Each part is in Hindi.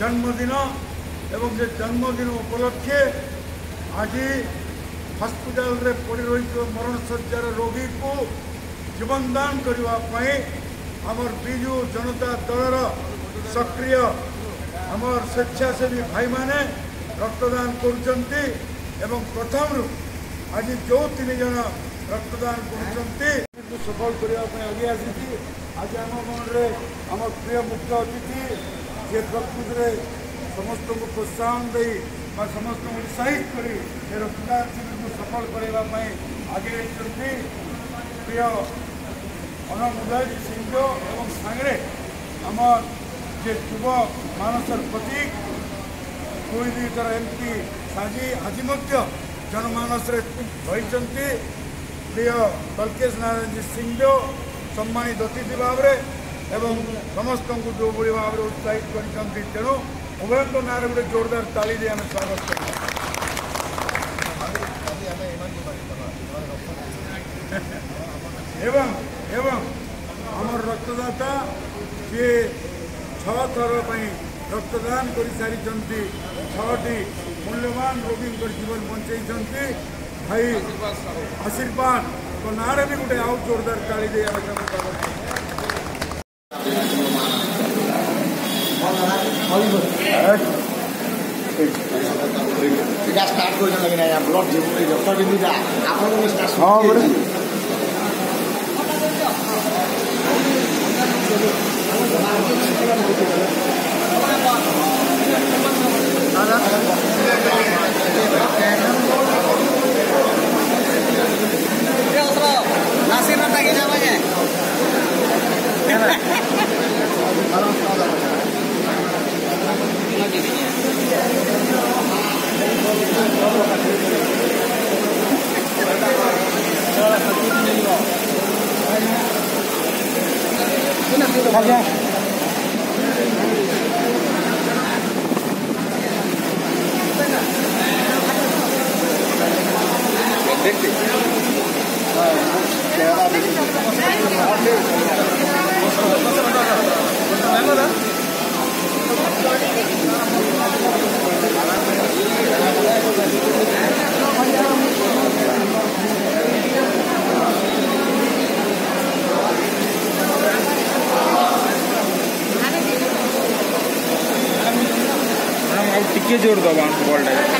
ଜନ୍ମଦିନ ଏବଂ ସେ ଜନ୍ମଦିନ ଉପଲକ୍ଷେ ଆଜି ହସ୍ପିଟାଲରେ ପଡ଼ି ରହିଥିବା ମରଣଶଯ୍ୟାର ରୋଗୀକୁ ଜୀବନଦାନ କରିବା ପାଇଁ ଆମର ବିଜୁ ଜନତା ଦଳର ସକ୍ରିୟ ଆମର ସ୍ୱେଚ୍ଛାସେବୀ ଭାଇମାନେ ରକ୍ତଦାନ କରୁଛନ୍ତି ଏବଂ ପ୍ରଥମରୁ ଆଜି ଯେଉଁ ତିନି ଜଣ ରକ୍ତଦାନ କରୁଛନ୍ତି ସଫଳ କରିବା ପାଇଁ ଆଗେଇ ଆସିଛି ଆଜି ଆମ ମନରେ ଆମ ପ୍ରିୟ ମୁଖ୍ୟ ଅତିଥି যে প্রকৃতিরে সমস্ত প্রোৎসাহন দিয়ে বা সমস্ত উৎসাহিত করে এ রক্তদান শিবিরকে সফল করাইবা আগে যাইছেন প্রিয় অনব উদয়জী সিংহ এবং সাংরে আমার যে যুব মানসর প্রতীক দুই দুইথর এমপি সাজি আজি মধ্য জনমানসরে রয়েছেন প্রিয় তলকেশ নারায়ণজী সিংহ সম্মানিত অতিথি ভাবে एवं समस्त को जो जोभली भाव में उत्साहित करते तेणु उभय ना गोटे जोरदार ताली आम स्वागत कर रक्तदाता सी छर पर रक्तदान कर सारी छटी मूल्यवान रोगी जीवन बचे भाई आशीर्वाद तो ना भी गोटे आउ जोरदार ताली आम स्वागत कर এটা স্টার্ট করে লাগে না ব্লড যে আপনার কিন্তু không nhé Thank you. जोर जोड़ दो अमाउंट गोल्ड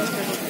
ますけど。